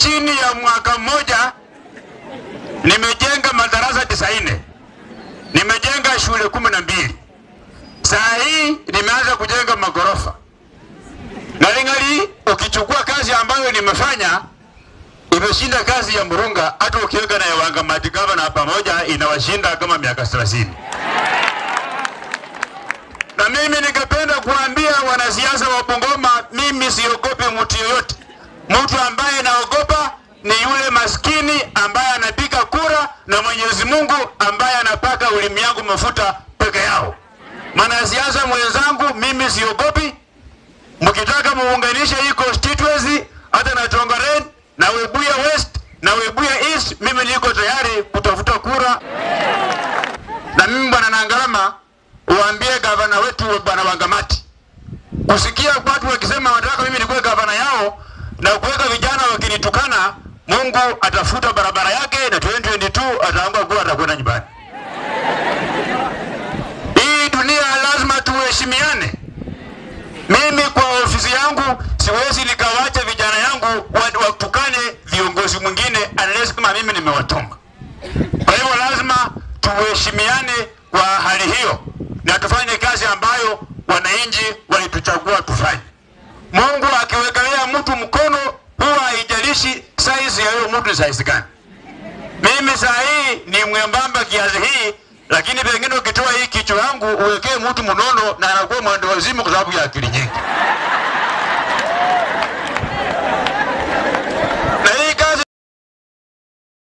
chini ya mwaka mmoja nimejenga madarasa tisaini, nimejenga shule kumi na mbili. Saa hii nimeanza kujenga magorofa na lingali. Ukichukua kazi ambayo nimefanya imeshinda kazi ya Murunga, hata ukiweka na ya Wangamati gavana pamoja inawashinda kama miaka 30. Na mimi ningependa kuambia wanasiasa wa Bungoma, mimi siogopi mtu yoyote. Mtu ambaye naogopa ni yule maskini ambaye anapiga kura na Mwenyezi Mungu ambaye anapaka ulimi yangu mafuta peke yao. Mwanasiasa mwenzangu, mimi siogopi. Mkitaka muunganishe hii constituency hata na Tongaren na Webuye West na Webuye East, mimi niko tayari kutafuta kura. Na mimi bwana Nangalama, uambie gavana wetu bwana Wangamati, kusikia watu wakisema wanataka mimi nikuwe gavana yao na kuweka vijana wakinitukana, Mungu atafuta barabara yake na 2022 ataanguka kuwa atakwenda nyumbani. Hii dunia lazima tuheshimiane. Mimi kwa ofisi yangu siwezi nikawacha vijana yangu watukane viongozi mwingine unless kama mimi nimewatuma. Kwa hivyo lazima tuheshimiane kwa hali hiyo na tufanye kazi ambayo wananchi walituchagua mtu mkono huwa haijalishi size ya huyo mtu size gani. Mimi saa hii ni mwembamba kiasi hii, lakini pengine ukitoa hii kichwa yangu uwekee mtu mnono na anakuwa mwendo wazimu kwa sababu ya akili nyingi.